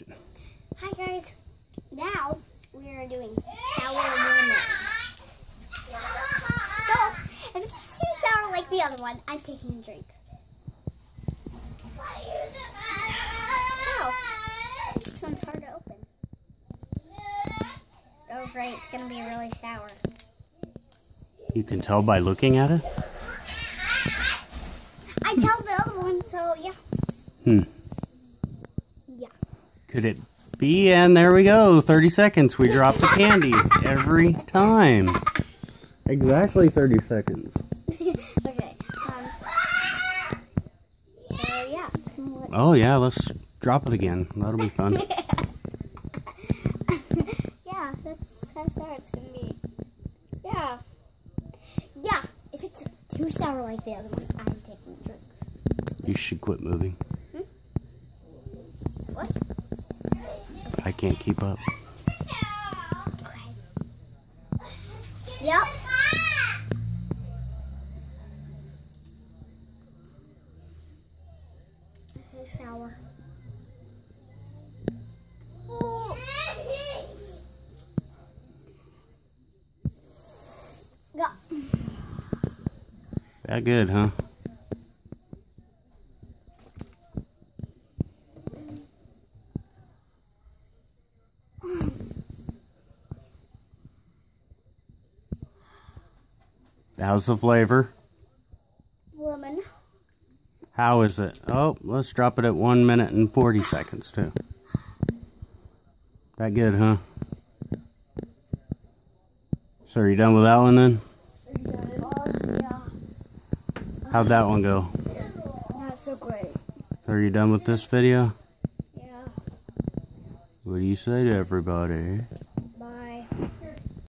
Hi guys. Now we are doing sour lemon. So if it gets too sour like the other one, I'm taking a drink. Oh, this one's hard to open. Oh great, it's gonna be really sour. You can tell by looking at it? I tell the other one, so yeah. Hmm. Yeah. Could it be? And there we go. 30 seconds. We drop the candy every time. Exactly 30 seconds. okay. Um, so yeah. it's gonna look- Oh, yeah. Let's drop it again. That'll be fun. yeah, that's how sour it's gonna be. Yeah. Yeah, if it's too sour like the other one, I'm taking a drink. You should quit moving. What? I can't keep up. Yep. Too sour. Yeah. That good, huh? How's the flavor? Lemon. How is it? Oh, let's drop it at 1 minute and 40 seconds, too. That good, huh? So are you done with that one then? yeah. How'd that one go? Not so great. Are you done with this video? Yeah. What do you say to everybody?